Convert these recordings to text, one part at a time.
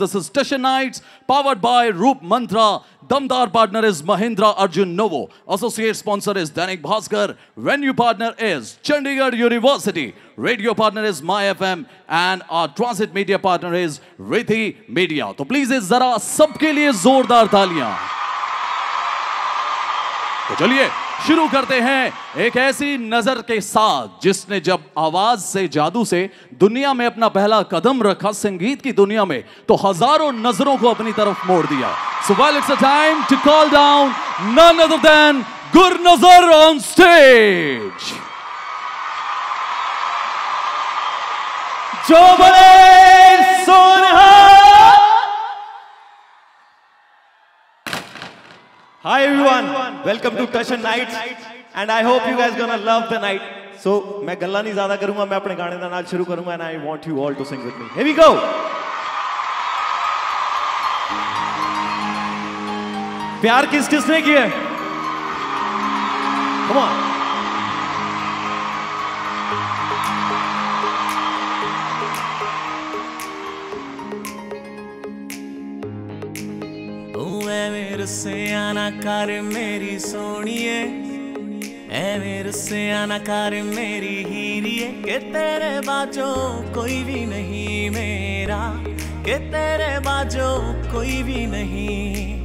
This is Station Nights, powered by Roop Mantra. Damdar partner is Mahindra Arjun Novo. Associate sponsor is Danik Bhaskar. Venue partner is Chandigarh University. Radio partner is My FM. And our transit media partner is Rithi Media. तो please इस जरा सबके लिए जोरदार तालियाँ तो चलिए शुरू करते हैं एक ऐसी नज़र के साथ, जिसने जब आवाज़ से, जादू से दुनिया में अपना पहला कदम रखा, संगीत की दुनिया में तो हज़ारों नज़रों को अपनी तरफ़ मोड़ दिया। So well it's a time to call down none other than गुर नज़र ऑन स्टेज जो बने सोनहा Hi everyone, welcome to Tushan Nights and I hope you guys gonna love the night. So मैं गल्ला नहीं ज्यादा करूंगा मैं अपने गाने का नाच शुरू करूंगा and I want you all to sing with me. Here we go. प्यार किस किसने किया है? Come on. ਐਵੇਂ ਰੁੱਸਿਆ ਨਾ ਕਰ ਮੇਰੀ ਸੋਹਣੀਏ ਐਵੇਂ ਰੁੱਸਿਆ ਨਾ ਕਰ ਮੇਰੀ ਹੀਰੀਏ ਕਿ ਤੇਰੇ ਬਾਝੋਂ ਕੋਈ ਵੀ ਨਹੀਂ ਮੇਰਾ ਕਿ ਤੇਰੇ ਬਾਝੋਂ ਕੋਈ ਵੀ ਨਹੀਂ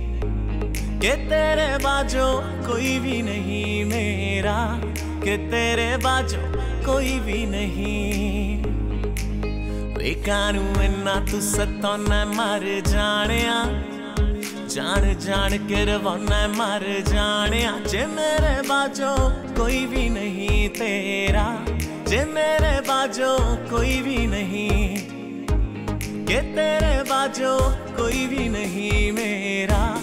ਕਿ ਤੇਰੇ ਬਾਝੋਂ ਕੋਈ ਵੀ ਨਹੀਂ ਮੇਰਾ ਕਿ ਤੇਰੇ ਬਾਝੋਂ ਕੋਈ ਵੀ ਨਹੀਂ ਵੇਖਾਂ ਨੂੰ ਇੰਨਾ ਤੂੰ ਸਤਾਉਣਾ ਮਰ ਜਾਣਿਆ ਜਾਣ ਜਾਣ ਕੇ ਰਵਾਨਾ ਮਰ ਜਾਣਿਆ जान जान के रवाना मर जाने। जे मेरे बाजो, कोई भी नहीं तेरा। जे मेरे बाजो, कोई भी नहीं। के तेरे बाजो, कोई भी नहीं मेरा।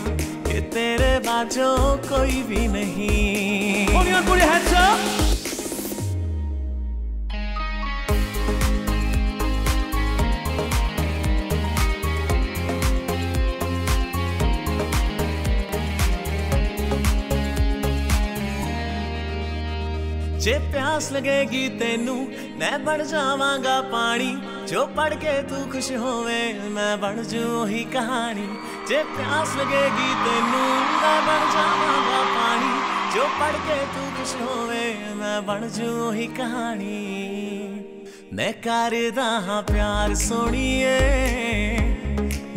के तेरे बाजो, कोई भी नहीं। ਜੇ ਪਿਆਸ ਲੱਗੇਗੀ ਤੈਨੂੰ, ਮੈਂ ਬਣ ਜਾਵਾਂਗਾ ਪਾਣੀ। ਜੋ ਪੜ ਕੇ ਤੂੰ ਖੁਸ਼ ਹੋਵੇ, ਮੈਂ ਬਣ ਜੂ ਉਹੀ ਕਹਾਣੀ। ਜੇ ਪਿਆਸ ਲੱਗੇਗੀ ਤੈਨੂੰ, ਮੈਂ ਬਣ ਜਾਵਾਂਗਾ ਪਾਣੀ। ਜੋ ਪੜ ਕੇ ਤੂੰ ਖੁਸ਼ ਹੋਵੇ, ਮੈਂ ਬਣ ਜੂ ਉਹੀ ਕਹਾਣੀ। ਮੈਂ ਕਰਦਾ ਹਾਂ ਪਿਆਰ ਸੋਣੀਏ,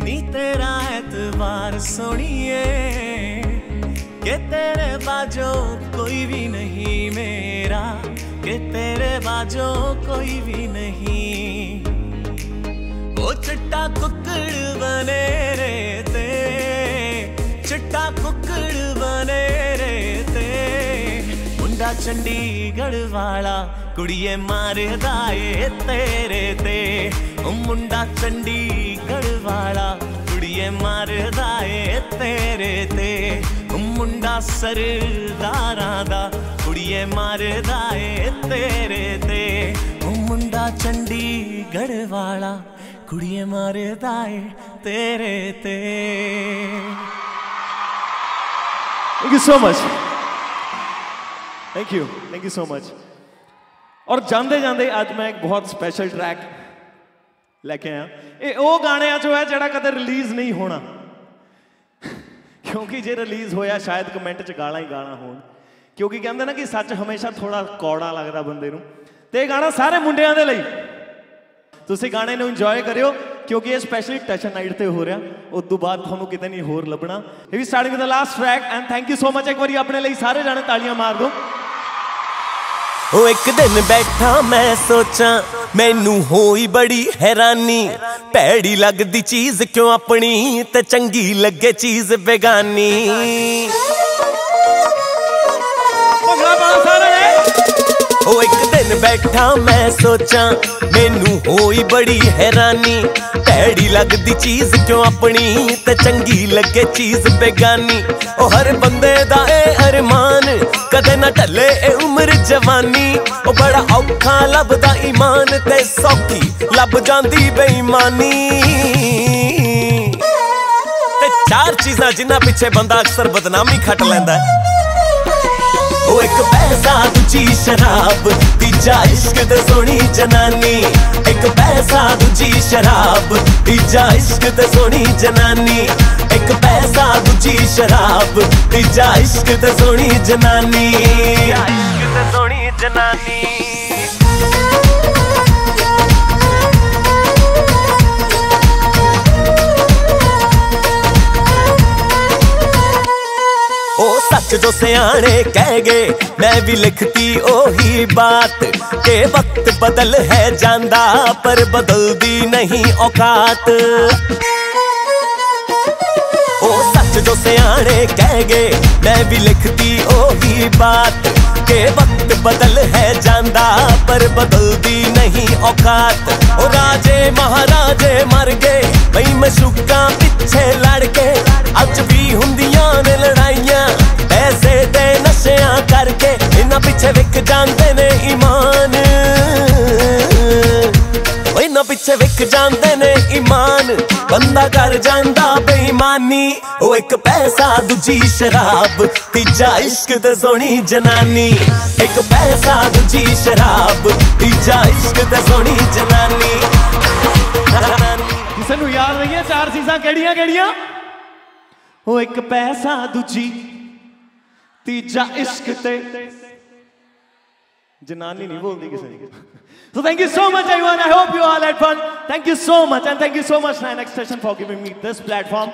ਨੀ ਤੇਰਾ ਐਤਵਾਰ ਸੋਣੀਏ। के तेरे बाजो कोई भी नहीं मेरा, के तेरे बाजो कोई भी नहीं। वो चिट्टा कुकड़ बने रहते, चिट्टा कुकड़ बने रहते। मुंडा चंडीगढ़ वाला कुड़िए मार दाए तेरे ते। मुंडा चंडीगढ़ वाला कुड़िए मार दाए तेरे ते। ਮੁੰਡਾ ਸਰਦਾਰਾਂ ਦਾ ਕੁੜੀਏ ਮਾਰਦਾ ਏ ਤੇਰੇ ਤੇ ਉਹ ਮੁੰਡਾ ਚੰਡੀਗੜ੍ਹ ਵਾਲਾ ਕੁੜੀਏ ਮਾਰਦਾ ਏ ਤੇਰੇ ਤੇ Thank you so much. Thank you. Thank you so much. ਔਰ ਜਾਂਦੇ ਜਾਂਦੇ ਅੱਜ ਮੈਂ ਇੱਕ ਬਹੁਤ ਸਪੈਸ਼ਲ ਟਰੈਕ ਲੈ ਕੇ ਆਇਆ ਇਹ ਉਹ ਗਾਣਿਆਂ ਚੋਂ ਹੈ ਜਿਹੜਾ ਕਦੇ ਰਿਲੀਜ਼ ਨਹੀਂ ਹੋਣਾ ਕਿਉਂਕਿ ਜੇ ਰਿਲੀਜ਼ ਹੋਇਆ, ਸ਼ਾਇਦ ਕਮੈਂਟ 'ਚ ਗਾਲਾਂ ਹੀ ਗਾਲਾਂ ਹੋਣ। ਕਿਉਂਕਿ ਕਹਿੰਦੇ ਨਾ ਕਿ ਸੱਚ ਹਮੇਸ਼ਾ ਥੋੜਾ ਕੌੜਾ ਲੱਗਦਾ ਬੰਦੇ ਨੂੰ। ਤੇ ਇਹ ਗਾਣਾ ਸਾਰੇ ਮੁੰਡਿਆਂ ਦੇ ਲਈ। ਤੁਸੀਂ ਗਾਣੇ ਨੂੰ ਇੰਜੋਏ ਕਰਿਓ, ਕਿਉਂਕਿ ਇਹ ਸਪੈਸ਼ਲੀ ਟੈਸ਼ਨ ਨਾਈਟ ਤੇ ਹੋ ਰਿਹਾ। ਉਸ ਤੋਂ ਬਾਅਦ ਤੁਹਾਨੂੰ ਕਿਤੇ ਨਹੀਂ ਹੋਰ ਲੱਭਣਾ। ਇਹ ਵੀ starting with the last track and thank you so much ਇੱਕ ਵਾਰੀ ਆਪਣੇ ਲਈ। ਸਾਰੇ ਜਾਣੇ ਤਾਲੀਆਂ ਮਾਰ ਦਿਓ। ਉਹ ਇੱਕ ਦਿਨ ਬੈਠਾ ਮੈਂ ਸੋਚਾਂ ਮੈਨੂੰ ਹੋਈ ਬੜੀ ਹੈਰਾਨੀ। ਭੈੜੀ ਲੱਗਦੀ ਚੀਜ਼ ਕਿਉਂ ਆਪਣੀ ਤੇ ਚੰਗੀ ਲੱਗੇ ਚੀਜ਼ ਬੇਗਾਨੀ। ਉਹ ਇੱਕ ਬੈਠਾ ਮੈਂ ਸੋਚਾਂ, ਮੈਨੂੰ ਹੋਈ ਬੜੀ ਹੈਰਾਨੀ। ਭੈੜੀ ਲੱਗਦੀ ਚੀਜ਼ ਕਿਉਂ ਆਪਣੀ, ਤੇ ਚੰਗੀ ਲੱਗੇ ਚੀਜ਼ ਬੇਗਾਨੀ। ਉਹ ਹਰ ਬੰਦੇ ਦਾ ਏ ਅਰਮਾਨ, ਕਦੇ ਨਾ ਢਲੇ ਏ ਉਮਰ ਜਵਾਨੀ। ਉਹ ਬੜਾ ਔਖਾ ਲੱਭਦਾ ਈਮਾਨ, ਤੇ ਸੌਖੀ ਲੱਭ ਜਾਂਦੀ ਬੇਈਮਾਨੀ। ਤੇ ਚਾਰ ਚੀਜ਼ਾਂ ਜਿਨ੍ਹਾਂ ਪਿੱਛੇ ਬੰਦਾ ਅਕਸਰ ਬਦਨਾਮੀ ਖੱਟ ਲੈਂਦਾ ਉਹ ਇੱਕ ਪੈਸਾ, ਦੂਜੀ ਸ਼ਰਾਬ, ਤੀਜਾ ਇਸ਼ਕ ਤੇ ਸੋਹਣੀ ਜਨਾਨੀ। ਇੱਕ ਪੈਸਾ, ਦੂਜੀ ਸ਼ਰਾਬ, ਤੀਜਾ ਇਸ਼ਕ ਤੇ ਸੋਹਣੀ ਜਨਾਨੀ। ਇੱਕ ਪੈਸਾ, ਦੂਜੀ ਸ਼ਰਾਬ, ਤੀਜਾ ਇਸ਼ਕ ਤੇ ਸੋਹਣੀ ਜਨਾਨੀ। ਇਸ਼ਕ ਤੇ ਸੋਹਣੀ ਜਨਾਨੀ। सच जो सियाने कह गए मैं भी लिखती ओ ही बात के वक्त बदल है जांदा पर बदल दी नहीं औकात ओ सच जो सियाने कह गए मैं भी लिखती ओ ही बात के वक्त बदल है जांदा पर बदल दी नहीं औकात ओ राजे महाराजे मर गए भाई मैं सुख ਪਿੱਛੇ ਵਿਕ ਜਾਂਦੇ ਨੇ ਈਮਾਨ। ਇਹਨਾਂ ਪਿੱਛੇ ਵਿਕ ਜਾਂਦੇ ਨੇ ਈਮਾਨ। ਬੰਦਾ ਕਰ ਜਾਂਦਾ ਬੇਈਮਾਨੀ। ਉਹ ਇੱਕ ਪੈਸਾ, ਦੂਜੀ ਸ਼ਰਾਬ। ਤੀਜਾ ਇਸ਼ਕ ਤੇ ਸੋਹਣੀ ਜਨਾਨੀ। ਇੱਕ ਪੈਸਾ, ਦੂਜੀ ਸ਼ਰਾਬ। ਤੀਜਾ ਇਸ਼ਕ ਤੇ ਸੋਹਣੀ ਜਨਾਨੀ। ਕਿਸੇ ਨੂੰ ਯਾਦ ਨਹੀਂ ਹੈ ਚਾਰ ਚੀਜ਼ਾਂ ਕਿਹੜੀਆਂ ਕਿਹੜੀਆਂ? ਉਹ ਇੱਕ ਪੈਸਾ, ਦੂਜੀ। ਤੀਜਾ ਇਸ਼ਕ ਤੇ। Boldi kisi ne. So thank you so much everyone. I hope you all had fun. Thank you so much and thank you so much 9X Station for giving me this platform.